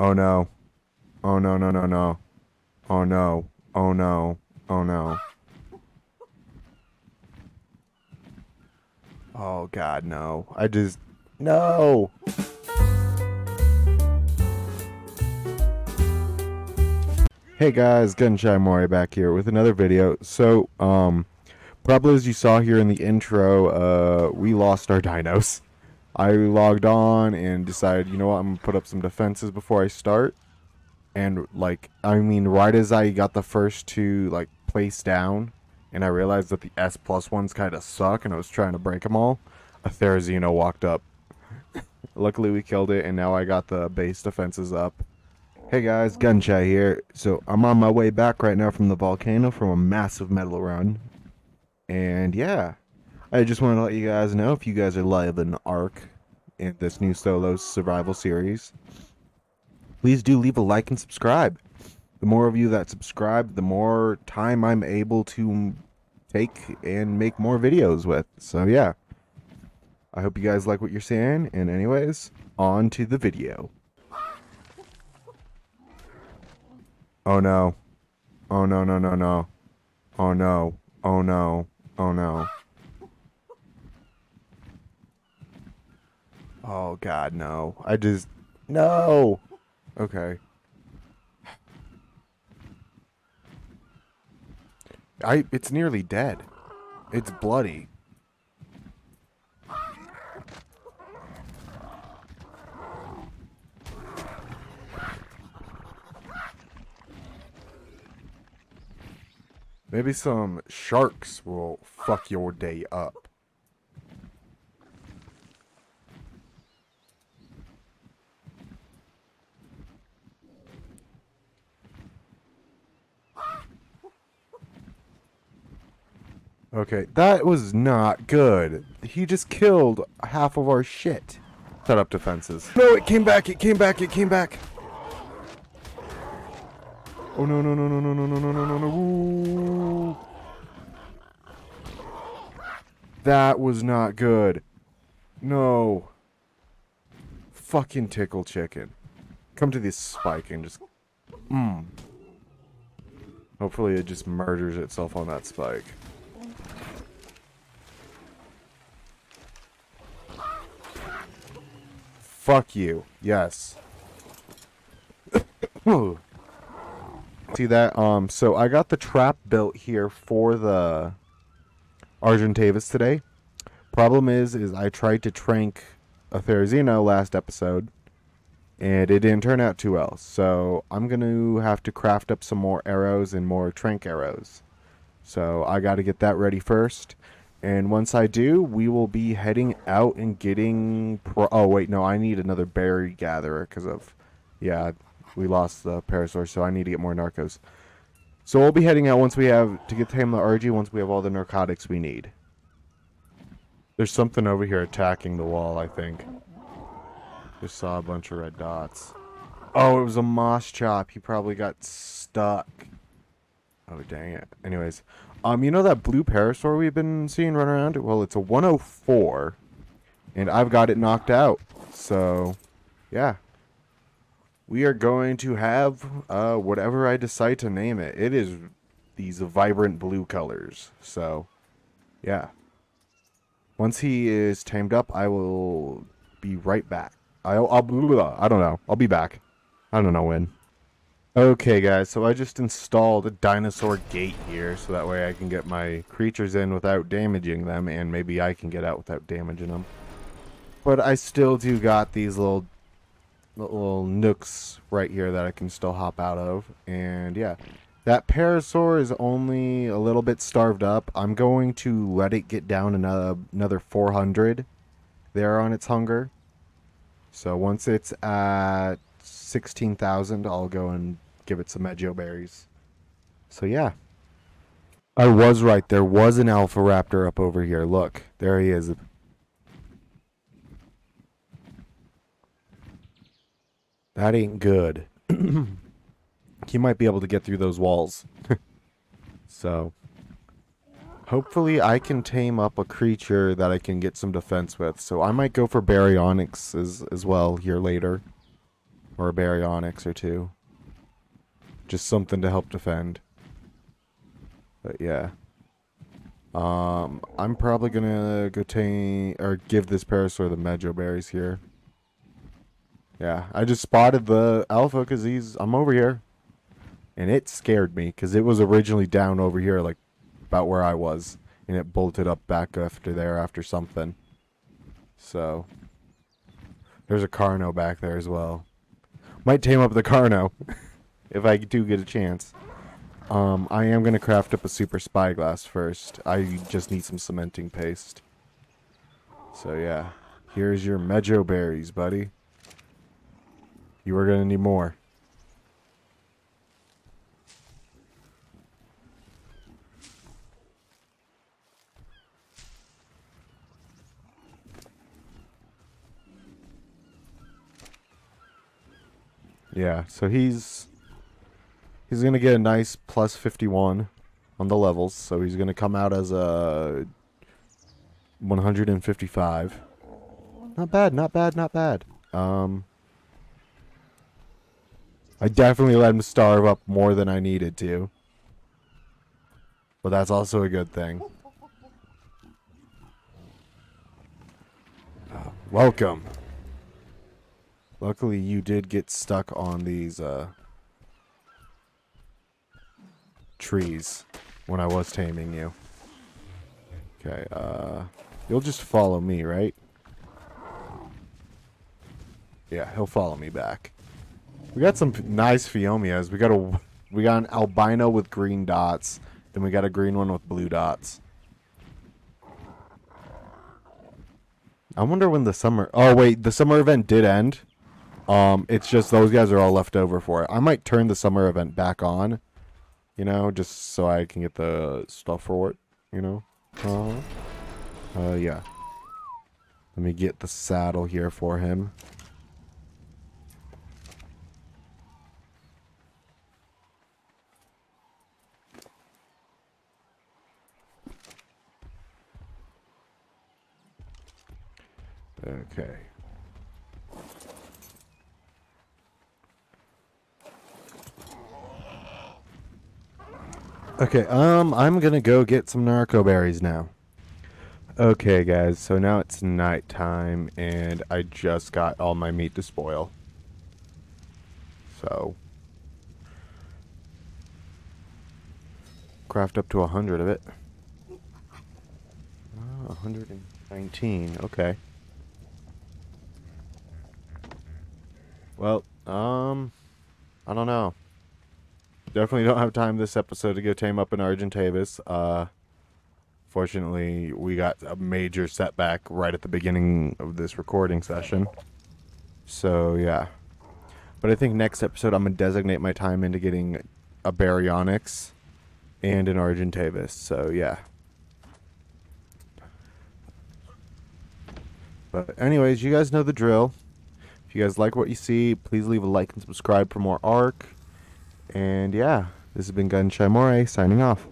Oh no. Oh no, no, no, no. Oh no. Oh no. Oh no. Oh god, no. I just. No! Hey guys, GunShy Moray back here with another video. So, um, probably as you saw here in the intro, uh, we lost our dinos. I logged on and decided, you know what, I'm gonna put up some defenses before I start. And, like, I mean, right as I got the first two, like, placed down, and I realized that the S plus ones kind of suck, and I was trying to break them all, a Therizino walked up. Luckily, we killed it, and now I got the base defenses up. Hey guys, Gunshot here. So I'm on my way back right now from the volcano from a massive metal run. And yeah, I just want to let you guys know if you guys are live in Ark in this new solo survival series, please do leave a like and subscribe. The more of you that subscribe, the more time I'm able to take and make more videos with. So yeah, I hope you guys like what you're seeing. And anyways, on to the video. Oh no. Oh no, no, no, no. Oh no. Oh no. Oh no. Oh god, no. I just. No! Okay. I. It's nearly dead. It's bloody. Maybe some sharks will fuck your day up. Okay, that was not good. He just killed half of our shit. Set up defenses. No, it came back, it came back, it came back. Oh no no no no no no no no no no no! That was not good. No. Fucking tickle chicken. Come to this spike and just. Mmm. Hopefully it just murders itself on that spike. Fuck you. Yes. See that? Um, so I got the trap built here for the Argentavis today. Problem is, is I tried to trank a Therizino last episode, and it didn't turn out too well. So I'm going to have to craft up some more arrows and more trank arrows. So I got to get that ready first. And once I do, we will be heading out and getting... Pro- oh, wait, no, I need another berry gatherer because of... Yeah, we lost the Parasaur, so I need to get more narcos. So we'll be heading out once we have... To get tame the Argy, once we have all the narcotics we need. There's something over here attacking the wall, I think. Just saw a bunch of red dots. Oh, it was a Moschops. He probably got stuck. Oh, dang it. Anyways, um, you know that blue Parasaur we've been seeing run around? Well, it's a 104, and I've got it knocked out. So, yeah. We are going to have uh, whatever I decide to name it. It is these vibrant blue colors. So, yeah. Once he is tamed up, I will be right back. I'll, I'll I don't know. I'll be back. I don't know when. Okay guys, so I just installed a dinosaur gate here so that way I can get my creatures in without damaging them and maybe I can get out without damaging them. But I still do got these little little nooks right here that I can still hop out of and yeah. That Parasaur is only a little bit starved up. I'm going to let it get down another another 400 there on its hunger. So once it's at 16,000, I'll go and give it some Mejo berries. So yeah. I was right. There was an Alpha Raptor up over here. Look, there he is. That ain't good. he might be able to get through those walls. so, hopefully I can tame up a creature that I can get some defense with. So I might go for Baryonyx as, as well here later. Or a Baryonyx or two. Just something to help defend. But yeah. Um, I'm probably gonna go take or give this Parasaur the Mejo berries here. Yeah, I just spotted the alpha because he's I'm over here, and it scared me because it was originally down over here, like about where I was, and it bolted up back after there after something. So there's a Carno back there as well. Might tame up the Carno if I do get a chance. Um, I am going to craft up a super spyglass first. I just need some cementing paste. So yeah, here's your Mejo berries, buddy. You are going to need more. Yeah, so he's He's to get a nice plus 51 on the levels, so he's to come out as a 155. Not bad, not bad, not bad. Um, I definitely let him starve up more than I needed to. But that's also a good thing. Uh, welcome. Luckily, you did get stuck on these, uh, trees when I was taming you. Okay, uh, you'll just follow me, right? Yeah, he'll follow me back. We got some nice Phiomias. We got a, we got an albino with green dots. Then we got a green one with blue dots. I wonder when the summer. Oh wait, the summer event did end. Um, it's just those guys are all left over for it. I might turn the summer event back on you know, just so I can get the stuff for it, you know. Uh, uh, yeah. Let me get the saddle here for him. Okay. Okay, um, I'm gonna go get some narco berries now. Okay, guys, so now it's nighttime, and I just got all my meat to spoil. So, craft up to a hundred of it. Oh, 119, okay. Well, um, I don't know definitely don't have time this episode to go tame up an Argentavis. Uh, fortunately, we got a major setback right at the beginning of this recording session. So, yeah. But I think next episode I'm going to designate my time into getting a Baryonyx and an Argentavis. So, yeah. But anyways, you guys know the drill. If you guys like what you see, please leave a like and subscribe for more ARK. And yeah, this has been Gun More signing off.